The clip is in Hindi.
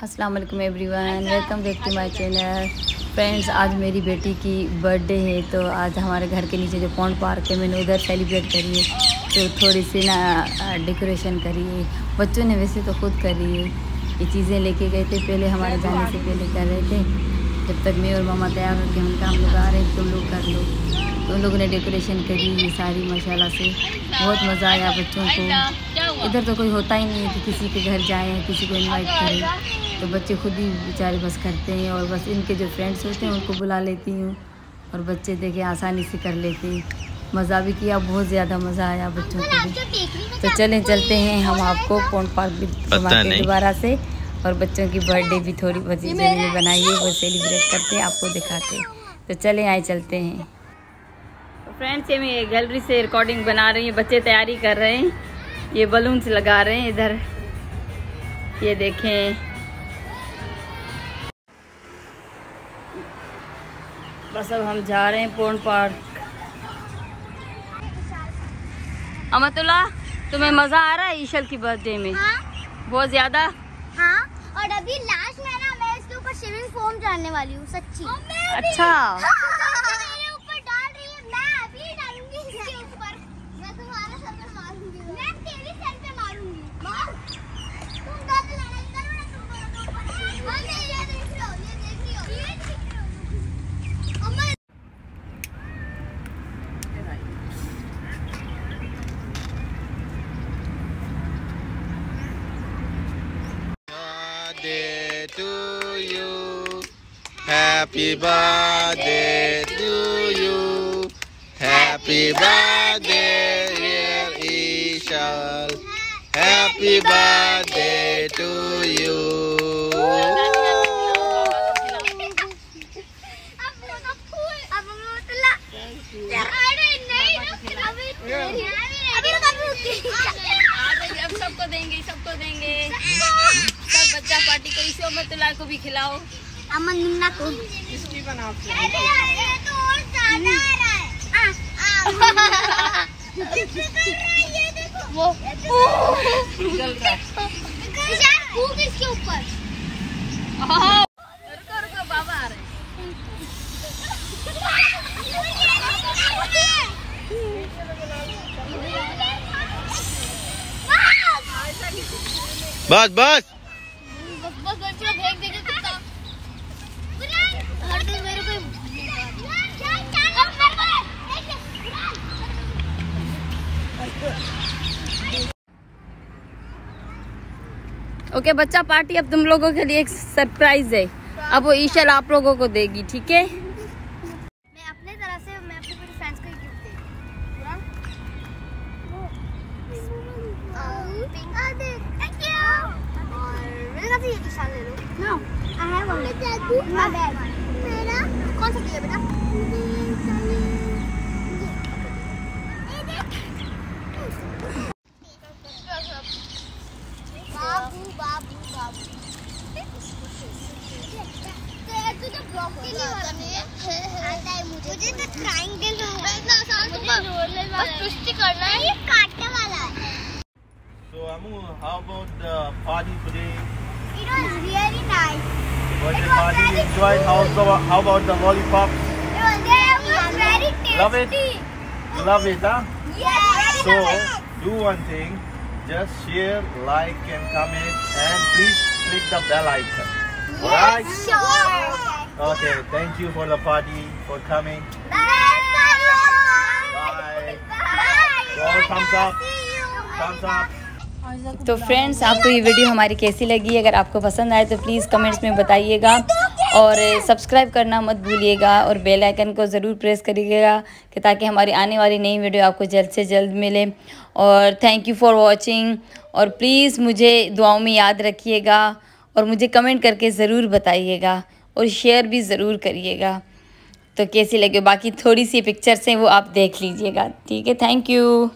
अस्सलाम वालेकुम everyone, welcome back to my channel. Friends, आज मेरी बेटी की बर्थडे है तो आज हमारे घर के नीचे जो पौंड पार्क है, मैंने उधर सेलिब्रेट करी है। तो थोड़ी सी ना डेकोरेशन करी है। बच्चों ने वैसे तो खुद करी है। ये चीज़ें लेके गए थे, पहले हमारे जाने से पहले कर रहे थे। जब तक मैं और मामा तैयार होकर हम काम लोग रहे तुम लोग कर लो। तो उन लोगों ने डेकोरेशन करी ये सारी, माशाल्लाह से। बहुत मज़ा आया बच्चों को। इधर तो कोई होता ही नहीं है कि किसी के घर जाएँ, किसी को इनवाइट करें। तो बच्चे खुद ही बेचारे बस करते हैं और बस इनके जो फ्रेंड्स होते हैं उनको बुला लेती हूँ और बच्चे देखे आसानी से कर लेते हैं। मज़ा भी किया बहुत ज़्यादा मज़ा आया बच्चों को भी। तो चलें चलते हैं हम आपको पौंड पार्क भी घुमाते दोबारा से और बच्चों की बर्थडे भी थोड़ी बची मैंने बनाई है वो सेलिब्रेट करते हैं आपको दिखाते हैं। तो चलें आए चलते हैं। फ्रेंड्स ये मैं गैलरी से रिकॉर्डिंग बना रही हूँ बच्चे तैयारी कर रहे हैं। ये बलून्स लगा रहे हैं इधर। ये देखें। बस अब हम जा रहे हैं पोन पार्क। अमतुल्ला तुम्हें मज़ा आ रहा है ईशल की बर्थडे में? हाँ? बहुत ज़्यादा? हाँ और अभी लास्ट में ना मैं इसके ऊपर स्विमिंग फोम जाने वाली हूँ सच्ची। अच्छा। हाँ। Happy birthday to you. Happy birthday, dear Ishal. Happy birthday to you. सबको देंगे सबको देंगे सब बच्चा पार्टी को इसे उमतुल्ला को भी खिलाओ अमन मुन्ना को इसकी बनाओ अरे ये तो और ज़्यादा आ रहा है। आ, ये देखो वो निकल रहा है। यार भूख इसके ऊपर रुको रुको बाबा आ रहे बस बस बच्चे फेंक देंगे कुत्ता ओके बच्चा पार्टी अब तुम लोगों के लिए एक सरप्राइज़ है। अब वो ईशल आप लोगों को देगी ठीक है? मैं अपने तरह से मैं अपने पूरे फ्रेंड्स को एक गिफ्ट देगी थैंक यू और मेरे साथ ये ले लो? No I have one my मेरा कौन सा चाहिए बेटा? बाबू बाबू बाबू। मुझे। तो ट्रायंगल सृष्टि करना है। ये काटने वाला है। So Amu, how about the party today? It was really nice. Birthday It was party, very enjoyed? How, how about the lollipops? It was, it was very tasty. Love it? You love it, huh? Yes. So, do one thing. Just share, like, and comment, and please click the bell icon. Alright? Sure. Okay, thank you for the party, for coming. Bye. Bye. Bye. All thumbs up. Thumbs up. तो फ्रेंड्स आपको ये वीडियो हमारी कैसी लगी? अगर आपको पसंद आए तो प्लीज़ कमेंट्स में बताइएगा और सब्सक्राइब करना मत भूलिएगा और बेल आइकन को ज़रूर प्रेस करिएगा कि ताकि हमारी आने वाली नई वीडियो आपको जल्द से जल्द मिले। और थैंक यू फॉर वॉचिंग और प्लीज़ मुझे दुआओं में याद रखिएगा और मुझे कमेंट करके ज़रूर बताइएगा और शेयर भी ज़रूर करिएगा। तो कैसी लगे? बाकी थोड़ी सी पिक्चर्स हैं वो आप देख लीजिएगा। ठीक है थैंक यू